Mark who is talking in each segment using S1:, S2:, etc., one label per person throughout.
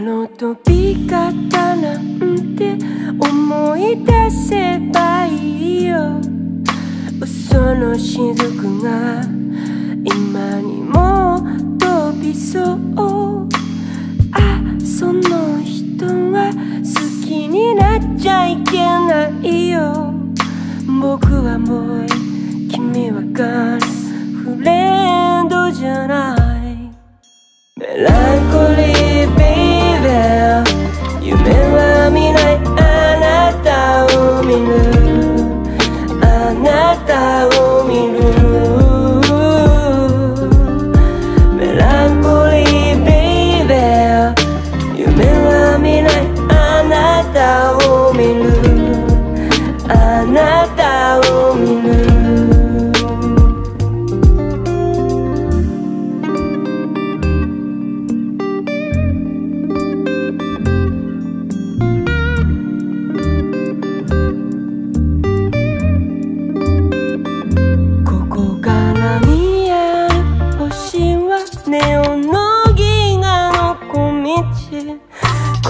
S1: の飛び方なんて思い出せばいいよ。嘘の雫が今にも飛びそう。あその人は好きになっちゃいけないよ。僕はもう君はガールフレン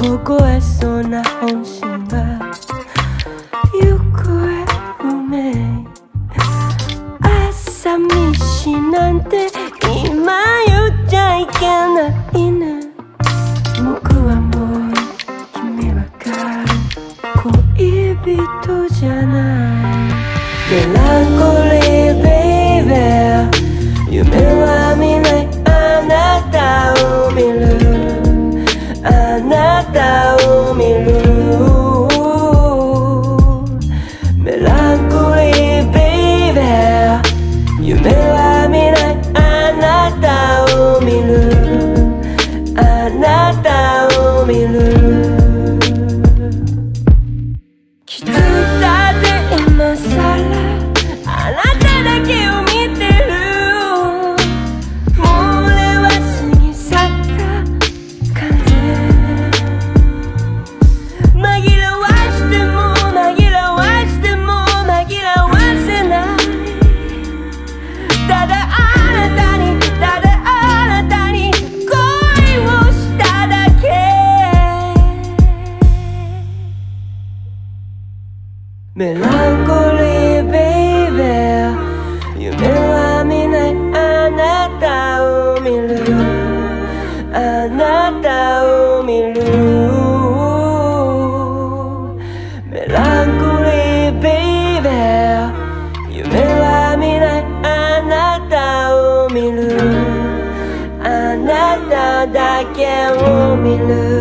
S1: 凍えそうな本心は行方不明朝飯なんて今言っちゃいけないね僕はもう君はガール恋人じゃない。メランコリあなたをメランコリーベイベー夢は見ないあなたを見る。あなたを見る。メランコリーベイベー夢は見ないあなたを見る。あなただけを見る。